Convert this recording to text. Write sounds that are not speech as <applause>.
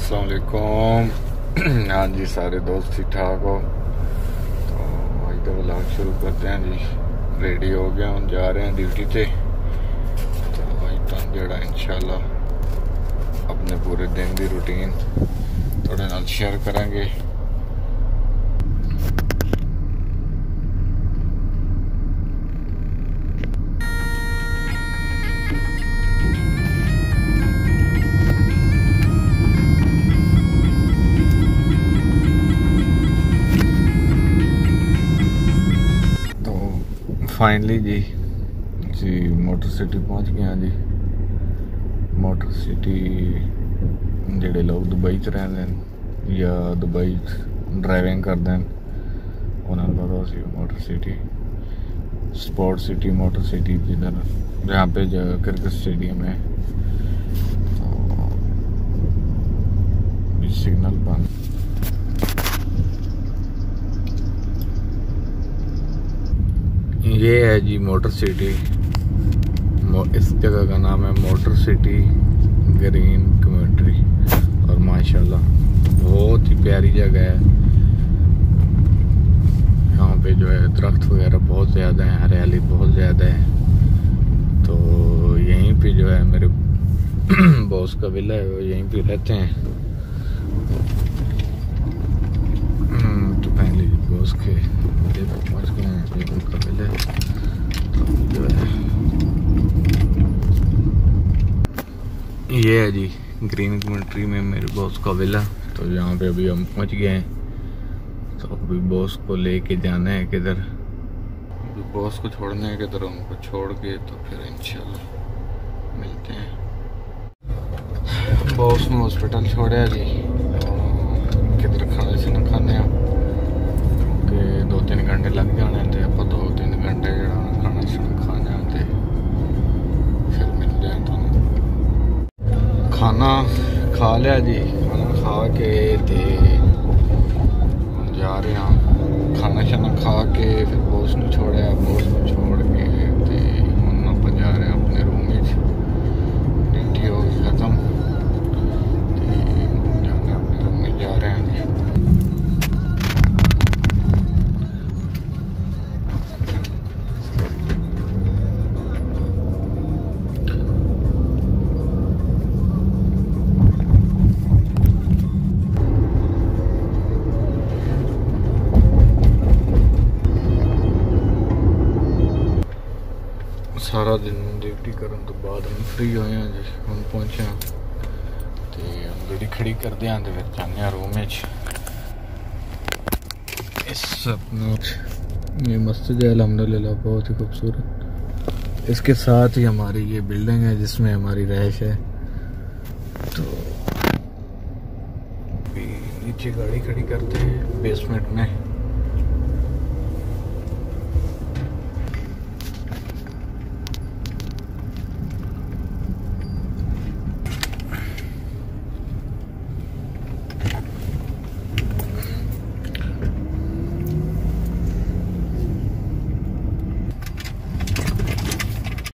السلام علیکم <clears throat> ہاں جی سارے دوست ٹھیک ٹھاک ہو؟ تو آج تو بلاگ شروع کرتے ہیں جی۔ ریڈی ہو گیا ہوں جا رہے ہیں ڈیوٹی تے۔ تو آج تو جڑا انشاءاللہ اپنے پورے دن دی روٹین تھوڑے نال شیئر کریں گے فائنلی جی جی موٹر سٹی پہنچ گیا جی موٹر سٹی جڑے لوگ دبئی چ رہتے ہیں یا دبئی ڈرائیونگ کرتے ہیں انہوں نے پتا سی motor city support city motor city جدھر جہاں پہ کرکٹ اسٹیڈیم ہے تو سگنل بند یہ ہے جی موٹر سٹی اس جگہ کا نام ہے موٹر سٹی گرین کمیونٹری اور ماشاءاللہ بہت ہی پیاری جگہ ہے۔ یہاں پہ جو ہے درخت وغیرہ بہت زیادہ ہیں، ہریالی بہت زیادہ ہے تو یہیں پہ جو ہے میرے <clears throat> باس کا ولا ہے، وہ یہیں پہ رہتے ہیں۔ تو پہلے باس کے پہنچ گئے ہیں۔ یہ ہے جی گرین کنٹری میں میرے باس کا ولا۔ تو یہاں پہ ابھی ہم پہنچ گئے ہیں۔ تو ابھی باس کو لے کے جانا ہے کدھر۔ ابھی باس کو چھوڑنا ہے کدھر، ہم کو چھوڑ کے تو پھر انشاءاللہ ملتے ہیں۔ باس میں ہاسپٹل چھوڑا جی۔ کھانا کھا لیا جی کھانا کھا کے تے جا رہے ہیں کھانا شانا کھا کے پھر بوس نو چھوڑیا بوس نو چھوڑ کے سارا دن ڈیوٹی کرن تو بعد ہم فری ہوئے ہیں جی ہم پہنچے ہیں تے ہم گڑی کھڑی کر دیا تے پھر جانے ہیں روم وچ اس اپنا یہ مسجد ہے الحمدللہ بہت ہی خوبصورت اس کے ساتھ ہی ہماری یہ بلڈنگ ہے جس میں ہماری رہائش ہے تو نیچے گاڑی کھڑی کرتے ہیں بیسمنٹ میں